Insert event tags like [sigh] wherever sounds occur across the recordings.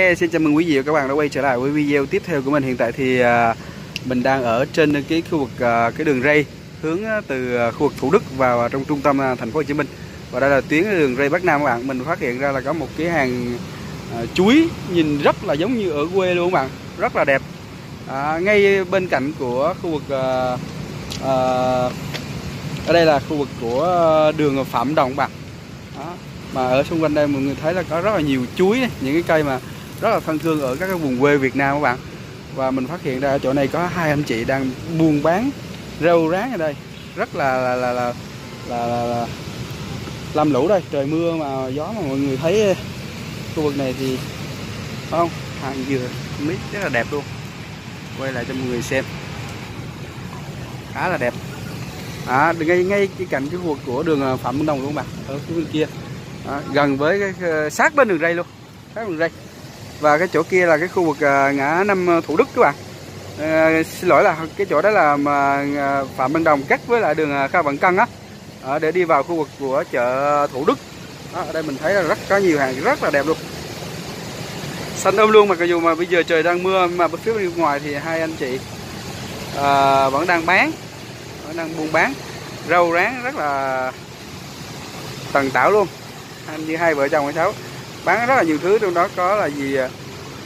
Hey, Xin chào mừng quý vị và các bạn đã quay trở lại với video tiếp theo của mình. Hiện tại thì à, mình đang ở trên cái khu vực à, cái đường ray hướng à, từ à, khu vực Thủ Đức vào trong trung tâm à, thành phố Hồ Chí Minh. Và đây là tuyến đường ray Bắc Nam các bạn. Mình phát hiện ra là có một cái hàng à, chuối nhìn rất là giống như ở quê luôn các bạn. Rất là đẹp. À, ngay bên cạnh của khu vực à, à, ở đây là khu vực của đường Phạm Đồng các bạn. Đó. mà ở xung quanh đây mọi người thấy là có rất là nhiều chuối những cái cây mà rất là thân thương ở các cái vùng quê Việt Nam các bạn. Và mình phát hiện ra ở chỗ này có hai anh chị đang buôn bán rau rán ở đây. Rất là là là là, là, là, là làm lũ đây trời mưa mà gió mà mọi người thấy khu vực này thì không? Hàng dừa mít rất là đẹp luôn. Quay lại cho mọi người xem. Khá là đẹp. À, ngay ngay cái cạnh cái khu vực của đường à, Phạm Văn Đồng luôn bạn. Ở phía bên kia. À, gần với cái sát bên đường ray luôn. Sát đường ray và cái chỗ kia là cái khu vực à, ngã năm à, Thủ Đức các bạn. À, xin lỗi là cái chỗ đó là mà à, Phạm Văn Đồng cắt với lại đường Kha Vận Cân á. À, để đi vào khu vực của chợ Thủ Đức. Đó, ở đây mình thấy là rất có nhiều hàng rất là đẹp luôn. Xanh ôm luôn mặc dù mà bây giờ trời đang mưa mà bên phía bên ngoài thì hai anh chị à, vẫn đang bán vẫn đang buôn bán rau rán rất là tần tảo luôn. Anh như hai vợ chồng hay sáu bán rất là nhiều thứ. Trong đó có là gì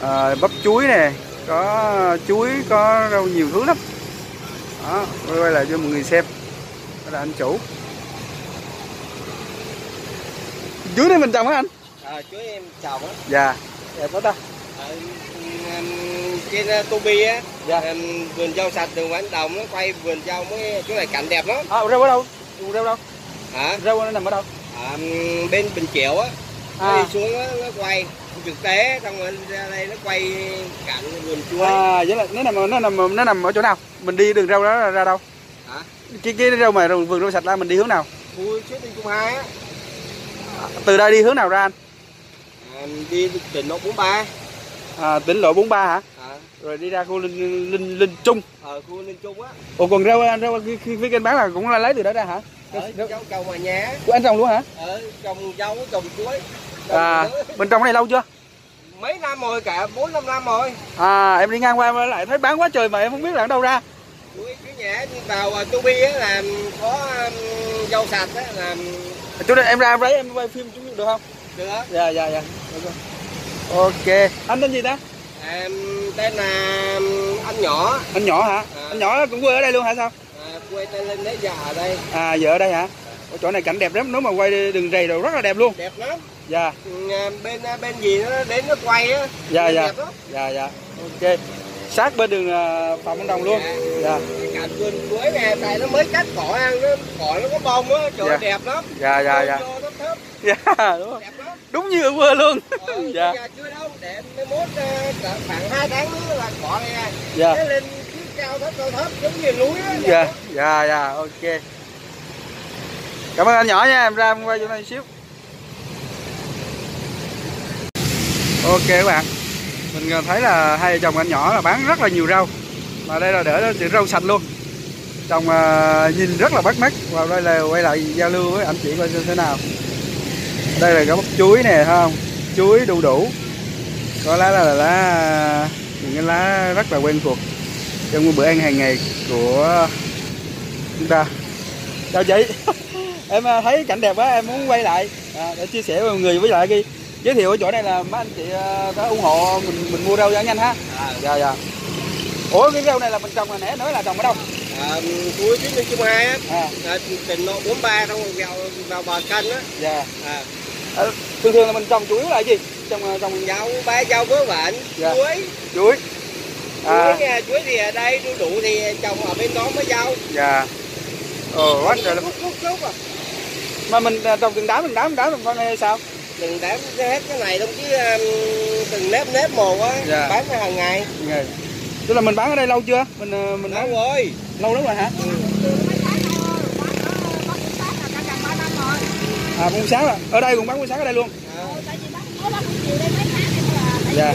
à, bắp chuối nè có chuối có rau nhiều thứ lắm. Đó quay, quay lại cho mọi người xem. Đó là anh chủ. Chuối đây mình trồng hả anh? À, chuối em trồng á. Dạ. Đẹp quá ta à, trên uh, Tobi á. Dạ. em, vườn rau sạch đường Quảng Đồng nó quay vườn rau mới chỗ này cảnh đẹp lắm. À, rau ở đâu? Rau đâu? Hả? Rau nó nằm ở đâu? À, bên Bình Chiểu á À. đi xuống nó quay thực tế xong rồi ra đây nó quay cảnh vườn chuối. À vậy là nó nằm nó nằm nó nằm ở chỗ nào? Mình đi đường rau đó ra, ra đâu? Hả? Cái cái rau mà vườn rau sạch ra mình đi hướng nào? Khu suối tinh trung hai á. Từ đây đi hướng nào ra anh? À, đi tỉnh lộ 43 à, tỉnh lộ 43 hả? À, rồi đi ra khu linh linh linh trung. Ở khu Ninh Trung á. Ủa còn rau anh rau phía, phía kênh bán là cũng là lấy từ đó ra hả ở Rau- trong trồng nhà á. của anh trồng luôn hả? Ở trồng rau trồng chuối. À trồng cái này lâu chưa? Mấy năm rồi cả bốn năm năm rồi. À em đi ngang qua em lại thấy bán quá trời mà em không biết là ở đâu ra. Chuối nhà đi vào uh, Tubi á làm có um, rau sạch á làm chỗ đây em ra em lấy em quay phim chúng được không? Được. Dạ dạ dạ. Ok. Anh tên gì ta? À, tên là um, anh nhỏ. Anh nhỏ hả? À. anh nhỏ cũng quê ở đây luôn hả sao quê tên lên đấy già ở đây. À giờ ở đây hả? Ủa, chỗ này cảnh đẹp lắm. Nếu mà quay đường rầy rồi rất là đẹp luôn. Đẹp lắm. Dạ. Ừ, à, bên à, bên gì nó đến nó quay á. Dạ dạ. dạ dạ. Ok. Sát bên đường à, phạm văn đồng luôn. Dạ. Cái cảnh vườn chuối nè tại nó mới cắt cỏ ăn nó cỏ nó có bông á. Trời Dạ. đẹp lắm. Dạ dạ dạ. dạ đúng, rồi. đẹp lắm. Đúng như ở quê luôn. Ờ, dạ. dạ. chưa đâu. Để mai mốt khoảng hai tháng nữa là cỏ này dạ. Lên cao thấp cao thấp giống như núi á. Dạ dạ dạ ok. Cảm ơn anh nhỏ nha em ra em quay chỗ này xíu. Ok các bạn mình thấy là hai vợ chồng anh nhỏ là bán rất là nhiều rau. Mà đây là để sự rau sạch luôn. Trồng à, nhìn rất là bắt mắt. Và đây là quay lại giao lưu với anh chị coi như thế nào. Đây là cái bắp chuối nè không? Chuối đu đủ. Có lá là, là lá. Những cái lá rất là quen thuộc trong bữa ăn hàng ngày của chúng ta. Chào chị [laughs] em à, thấy cảnh đẹp quá em muốn quay lại. À, để chia sẻ với mọi người với lại cái giới thiệu ở chỗ này là mấy anh chị à, có ủng hộ mình mình mua rau cho anh nhanh ha. Dạ dạ. Ủa cái rau này là mình trồng hồi nãy nói là trồng ở đâu? À, cuối đi chung hai á. À. Tỉnh lộ 43 xong rồi vào vào bờ kênh á. Dạ. À, à, thường thường là mình trồng chủ yếu là gì? Trồng trồng rau ba rau vớ vẩn Dạ. chuối. Chuối à. Chuối, chuối thì ở đây đu đủ thì trồng ở bên đó mới rau dạ. Ồ quá trời lắm à. Mà mình à, trồng từng đám từng đám từng đám mình phân hay sao? Đừng đám hết cái này đâu chứ um, từng nếp nếp một á Dạ. bán hàng ngày. Nghề. tức là mình bán ở đây lâu chưa? Mình à, mình lâu bán rồi. Lâu lắm rồi hả? À buôn sáng là ở đây cũng bán buôn sáng ở đây luôn. À, dạ.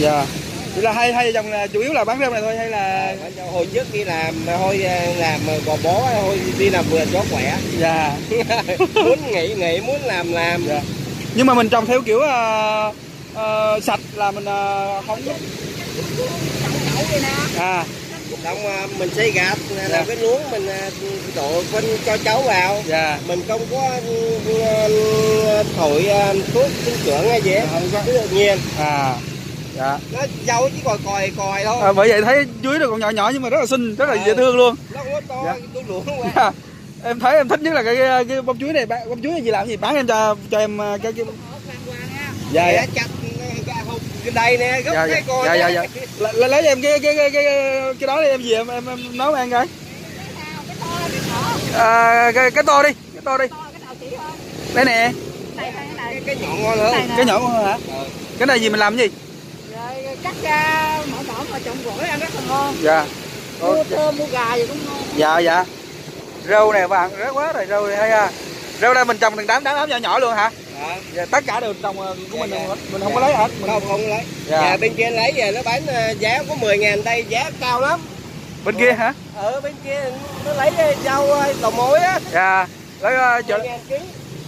Dạ vậy là hai hai vợ chồng là chủ yếu là bán rau này thôi hay là hồi trước đi làm thôi à, làm gò bó thôi đi làm vườn cho khỏe. Dạ. [laughs] Muốn nghỉ nghỉ muốn làm làm. Dạ. Nhưng mà mình trồng theo kiểu à, à, ờ, sạch là mình ờ, không à. Xong à, mình xây gạch Dạ. cái luống mình à, đổ phân cho cháu vào. Dạ. Mình không có thổi à, thuốc sinh trưởng hay gì hết không có. Tự nhiên. À dạ. Nó dâu chỉ còi còi còi thôi. À, bởi vậy thấy chuối nó còn nhỏ nhỏ nhưng mà rất là xinh rất là Ờ. dễ thương luôn. Nó có to Dạ. luống quá Dạ. em thấy em thích nhất là cái cái, cái bông chuối này. Bông chuối này gì làm gì? Bán em cho cho em ờ, cái cái dạ dạ. chặt cái hộp cái đây nè gốc Dạ, cái dạ. coi Dạ, dạ, đó. dạ. lấy, lấy em cái cái cái cái cái đó đi em gì em em, em nấu ăn coi. Cái to cái nhỏ à, cái cái to đi. cái to đi đây nè. Cái, này cái nhọn ngon hơn. Cái nhỏ hơn hả? Ờ. cái này gì mình làm cái gì cắt ra mỏng mỏng mà trộn gỏi ăn rất là ngon. Dạ. Mua tôm mua gà gì cũng ngon. Dạ dạ. Rau này bạn rất quá rồi rau hay à. Rau đây mình trồng từng đám đám nhỏ nhỏ luôn hả? Dạ. dạ, tất cả đều trồng ờ, của mình Dạ, dạ. hết mình không Dạ. có lấy hả? Mình không không lấy. Dạ. nhà bên kia lấy về nó bán à, giá có 10 ngàn đây giá cao lắm. Bên kia hả? Ở bên kia nó lấy cái rau à, đầu mối á. Dạ. Lấy ờ, 10 chợ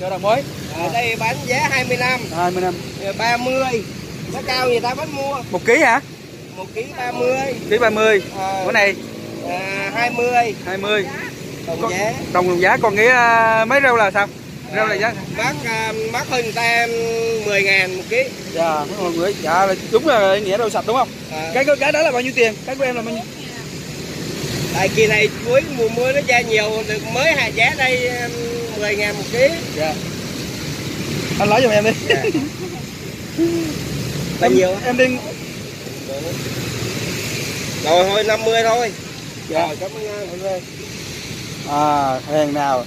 chợ đầu mối. Ở đây bán giá 25 20 năm 30 nó cao người ta? Vẫn mua. Một ký hả? Một ký 30 ký 30 Ờ, bữa này à, 20 20 đồng Có- giá. đồng đồng giá còn cái ờ, mấy rau là sao? Rau là giá? mắc à, mắc hơn ta 10 ngàn một ký. Dạ mọi người dạ là đúng là nghĩa rau sạch đúng không? À, cái cái đó là bao nhiêu tiền? Cái của em là bao nhiêu? Tại kỳ này cuối mùa mưa nó ra nhiều được mới hạ giá đây à, 10 ngàn một ký. Dạ. Anh lấy giùm em đi. Dạ. [laughs] Bao em, nhiêu? em đi rồi thôi 50 thôi. Dạ. Rồi cảm ơn người à hàng nào.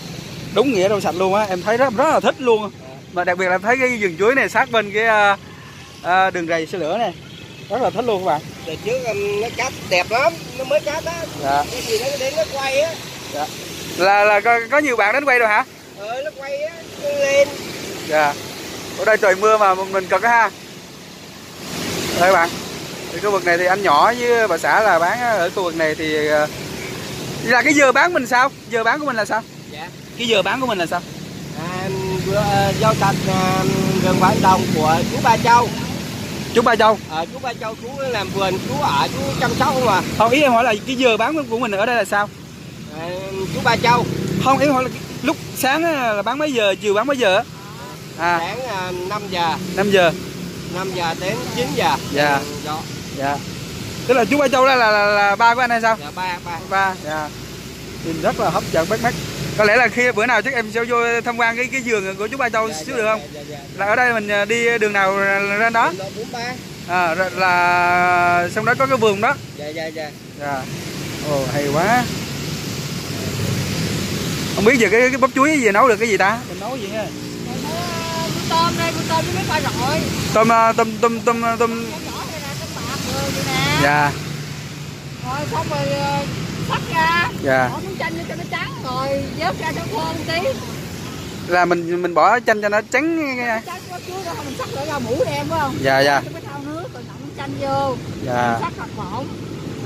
Đúng nghĩa rau sạch luôn á em thấy rất rất là thích luôn. Mà đặc biệt là thấy cái vườn chuối này sát bên cái à, à, đường rầy xe lửa này rất là thích luôn các bạn. Đợt trước nó cắt đẹp lắm nó mới cắt á. Dạ. Cái gì nó đến nó quay á. Là là có, có nhiều bạn đến quay rồi hả? Ờ nó quay á lên. Dạ. Ở đây trời mưa mà mình cực á ha đây các bạn? Thì khu vực này thì anh nhỏ với bà xã là bán ở khu vực này thì à, là cái giờ bán mình sao? Giờ bán của mình là sao? Dạ. Cái giờ bán của mình là sao? À, ờ, sạch à, rừng vạn đồng của chú Ba Châu. Chú ba châu? À, chú Ba Châu chú làm vườn chú ở chú chăm sóc không à, không ý em hỏi là cái giờ bán của mình ở đây là sao? À chú Ba Châu. Không em hỏi là lúc sáng là bán mấy giờ chiều bán mấy giờ à. sáng à, 5 giờ. 5 giờ 5 giờ đến 9 giờ. Dạ. Dạ. Dạ. Tức là chú ba châu đó là, là, là ba của anh hay sao? Dạ ba ba. Ba dạ. Nhìn rất là hấp dẫn bắt mắt. Có lẽ là khi bữa nào chắc em sẽ vô tham quan cái cái vườn của chú ba châu xíu được không? dạ, dạ, là ở đây mình à, đi đường nào ra đó? Dạ. bốn ba. À, là, là xong đó có cái vườn đó. Dạ dạ dạ. Dạ. Ồ hay quá. Không biết giờ cái cái bắp chuối gì nấu được cái gì ta? Mình nấu gì mua tôm đây mua tôm với mấy ba tôm à, tôm tôm tôm tôm. Nè tôm rồi nè. Dạ. Rồi xong rồi ờ, sắc ra. Dạ. Bỏ miếng chanh cho nó trắng rồi vớt ra cho khô một tí. Là mình mình bỏ chanh cho nó trắng nghe. trắng có chuối đó mình sắc lại ra mũ đem phải không? Dạ dạ. Cái thau nước rồi nặn chanh vô. Dạ. Sắc hạt bổng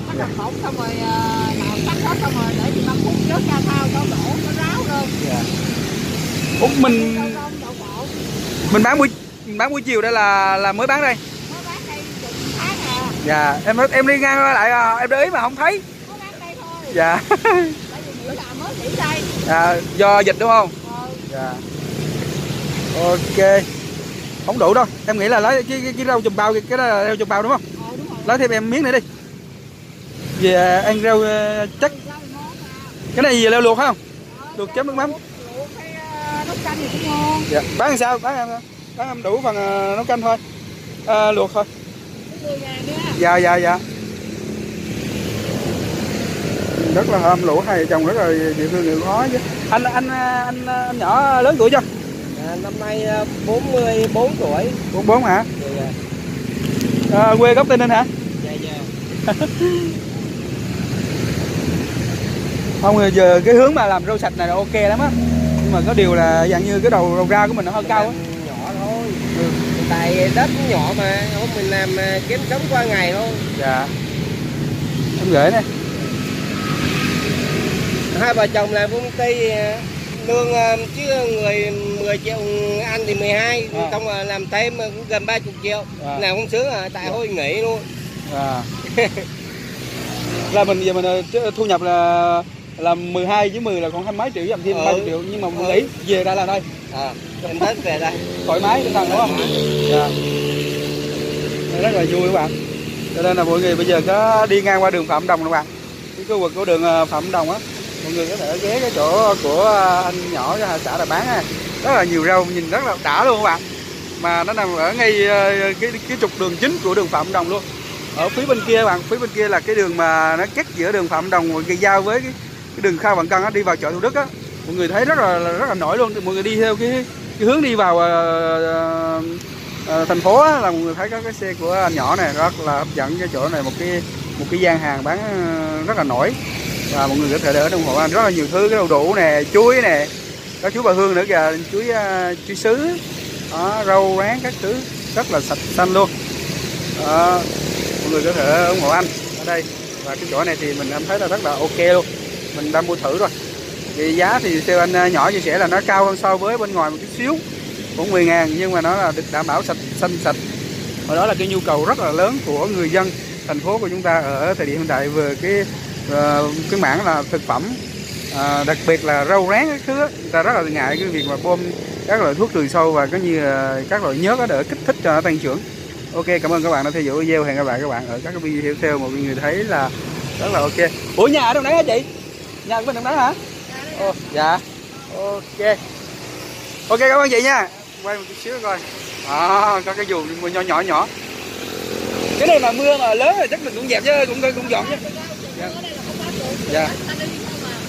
sắc hạt bổng xong rồi ờ, nào sắc hết xong rồi để chừng 5 phút vớt ra thau cho đổ nó ráo lên dạ. Ủa, mình mình bán buổi mình bán buổi chiều đây là là mới bán đây. Nó bán đây à. Dạ em em đi ngang lại à, em để ý mà không thấy. Nó bán đây thôi. Dạ. [laughs] Mới dạ do dịch đúng không? Rồi dạ. Ok. Không đủ đâu. Em nghĩ là lấy cái cái, cái rau chùm bao cái, đó là rau chùm bao đúng không? Rồi đúng rồi. Lấy thêm em miếng nữa đi. Về ăn rau ờ, chắc. Cái này gì leo luộc không? Luộc chấm nước mắm. Hay ờ, canh thì cũng ngon dạ. Bán làm sao? Bán em bán em đủ phần ờ, nấu canh thôi. Ờ, luộc thôi. Dạ dạ dạ. Rất là thơm lũ hai vợ chồng rất là địa phương chịu khó chứ. Anh anh anh, anh nhỏ lớn tuổi chưa? À, năm nay à, 44 tuổi. Bốn bốn hả? Dạ dạ. À, quê gốc tây ninh hả? Dạ dạ. [laughs] Không giờ cái hướng mà làm rau sạch này là ok lắm á mà có điều là dạng như cái đầu đầu ra của mình nó hơi cao á nhỏ thôi ừ. tại đất nhỏ mà không mình làm à, kiếm sống qua ngày thôi dạ em gửi nè hai vợ chồng làm công ty à, lương à, chứ người 10 triệu ăn thì 12 À. xong rồi làm thêm cũng gần 30 triệu À. làm không sướng à tại thôi nghỉ luôn à. [laughs] là mình giờ mình thu nhập là là 12 với 10 là còn hai mấy triệu dòng thêm Ừ. 30 triệu nhưng mà mình Ừ. nghĩ về đây là đây. À mình thích về đây. Thoải mái tinh thần đúng không? Dạ. Rất là vui các bạn. Cho nên là mọi người bây giờ có đi ngang qua đường Phạm Đồng các bạn. Cái khu vực của đường ờ, Phạm Đồng á mọi người có thể ghé cái chỗ của anh nhỏ cái xã là bán ha. Rất là nhiều rau nhìn rất là đã luôn các bạn. Mà nó nằm ở ngay ờ, cái cái trục đường chính của đường Phạm Đồng luôn. Ở phía bên kia bạn phía bên kia là cái đường mà nó cắt giữa đường Phạm Đồng và giao với cái, cái đường Kha Vạn Cân á đi vào chợ Thủ Đức á mọi người thấy rất là rất là nổi luôn. Mọi người đi theo cái cái hướng đi vào uh, uh, thành phố á, là mọi người thấy có cái xe của anh nhỏ này rất là hấp dẫn. Cái chỗ này một cái một cái gian hàng bán rất là nổi. Và mọi người có thể để ủng hộ anh rất là nhiều thứ cái đậu đủ nè chuối nè có chuối bà hương nữa kìa chuối uh, chuối sứ. Đó, rau rán các thứ rất là sạch xanh luôn. Đó, mọi người có thể ủng hộ anh ở đây. Và cái chỗ này thì mình cảm thấy là rất là ok luôn mình đang mua thử rồi. Thì giá thì theo anh à, nhỏ chia sẻ là nó cao hơn so với bên ngoài một chút xíu cũng 10 ngàn nhưng mà nó là được đảm bảo sạch xanh sạch. Và đó là cái nhu cầu rất là lớn của người dân thành phố của chúng ta ở thời điểm hiện tại về cái ờ, cái mảng là thực phẩm à, đặc biệt là rau rán các thứ người ta rất là ngại cái việc mà bơm các loại thuốc trừ sâu và có như các loại nhớt đó để kích thích cho nó tăng trưởng. Ok cảm ơn các bạn đã theo dõi video. Hẹn gặp lại các bạn ở các video tiếp theo một người thấy là rất là ok. Ủa nhà ở đâu đấy hả chị? Nhà mình trong đấy hả? Ồ, dạ. Ok. Ok cảm ơn chị nha. Quay một chút xíu coi. À, có cái dù nhỏ nhỏ nhỏ. Cái này mà mưa mà lớn thì chắc mình cũng dẹp chứ cũng cũng dọn chứ. Dạ. Dạ.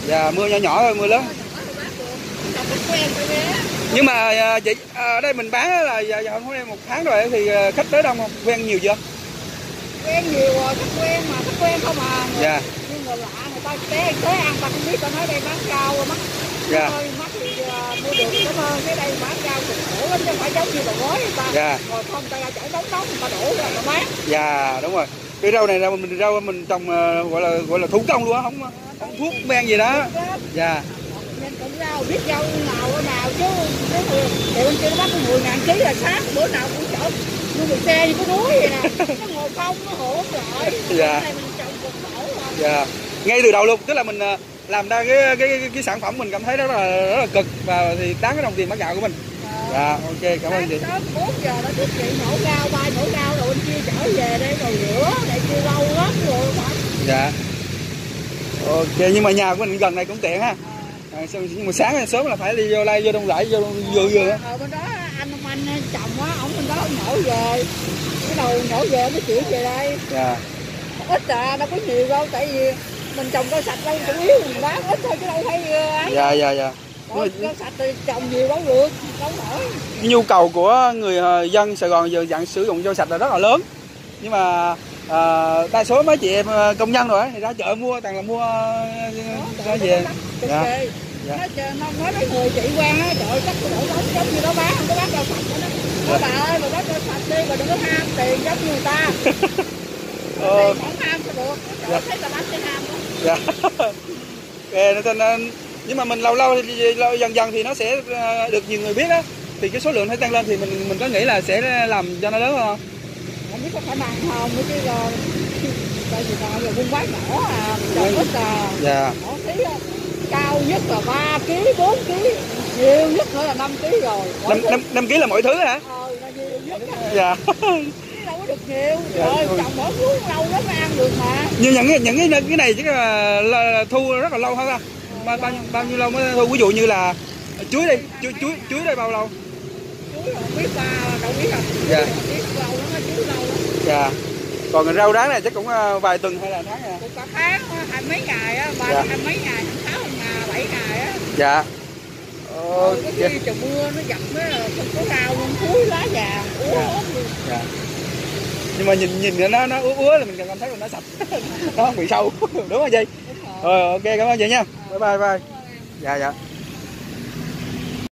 Dạ mưa nhỏ nhỏ thôi mưa lớn. Nhưng mà à, chị à, ở đây mình bán là giờ, hôm nay một tháng rồi thì à, khách tới đông không? Quen nhiều chưa? Quen nhiều rồi khách quen mà khách quen không à? Người, dạ. Nhưng người lạ người ta té tới ăn ta không biết ta nói đây bán cao rồi mắc dạ. Thôi mắc thì uh, mua được thì cảm ơn cái đây bán cao thì khổ lắm chứ phải giống như đồ gói ta dạ. Rồi không ta ra chảy đóng người ta đổ ra ta bán. Dạ đúng rồi. Cái rau này là mình rau mình trồng à, gọi là gọi là thủ công luôn á không không thuốc men gì đó. Dạ. Nên cũng rau biết rau nào nào chứ chứ thì bên kia nó bắt có 10 ngàn ký là sáng bữa nào cũng chở như người xe như cái núi vậy nè. Nó ngồi không nó hổ lại. Dạ. mà. Dạ ngay từ đầu luôn tức là mình à, làm ra cái cái cái, cái sản phẩm mình cảm thấy rất là rất là cực và thì đáng cái đồng tiền bán gạo của mình dạ ok cảm ơn chị sớm 4 giờ đã thức dậy nhổ rau, bay nhổ rau rồi bên kia chở về đây rồi rửa, để kia lâu lắm rồi phải. dạ ok nhưng mà nhà của mình gần này cũng tiện ha à, sao- nhưng mà sáng sớm là phải đi vô lai vô đông rãi vô vô vô. Ở bên đó anh ông anh chồng á, ổng bên đó nhổ về. Cái đầu nhổ về mới chuyển về đây. dạ Ít à, đâu có nhiều đâu, tại vì mình trồng rau sạch đâu chủ yếu mình bán ít thôi chứ đâu thấy ờ, ấy. dạ dạ dạ Rau, rau sạch thì trồng nhiều đâu được, đâu nổi. nhu cầu của người ờ, dân Sài Gòn giờ dạng sử dụng rau sạch là rất là lớn nhưng mà à, đa số mấy chị em ờ, công nhân rồi ấy, thì ra chợ mua toàn là mua ờ, ra về Dạ. Dạ. Nó, nó nói người chị quan á, trời chắc cái đổ giống như đó bán, không có bán rau sạch nữa đó. Nói bà ơi, bà bán rau sạch đi, bà đừng có ham tiền giống như người ta. [laughs] Ờ. Tiền không ham sao được. Trời ơi, thấy bà bán cái ham đó. Dạ. Ok nên, nhưng mà mình lâu lâu thì lâu, dần dần thì nó sẽ ờ, được nhiều người biết á. Thì cái số lượng phải tăng lên thì mình mình có nghĩ là sẽ làm cho nó lớn không? Không biết có khả năng không, chứ rồi. Tại vì nào giờ buôn bán nhỏ à, trồng ít à. dạ. Nhỏ tí cao nhất là 3 kg, 4 kg, nhiều nhất nữa là 5 kg rồi. Mỗi năm thứ- năm năm ký là mọi thứ hả? Ờ, nhiều nhất dạ [laughs] đâu có được nhiều. Rồi, trồng mỗi cuốn lâu lắm mới ăn được mà. nhưng những cái những cái cái này chắc là, là thu rất là lâu hả ta bao, bao, nhiêu- bao nhiêu lâu mới thu ví dụ như là chuối đây chuối chuối chuối đây bao lâu Chuối không biết ba đâu biết à. Dạ. Biết lâu lắm chuối lâu lắm. dạ còn rau đáng này chắc cũng ờ, vài tuần hay là tháng à Cũng cả tháng hai mấy ngày á, ba Dạ. hai mấy ngày, tháng sáu ngày, bảy ngày á. dạ có khi trời mưa nó dập mới là không có rau luôn, chuối lá vàng, úa Dạ. dạ nhưng mà nhìn nhìn nó nó úa úa là mình cảm thấy là nó sạch. [laughs] Nó không bị sâu. [laughs] Đúng không chị? Rồi ok cảm ơn chị nha. Bye bye bye. Dạ dạ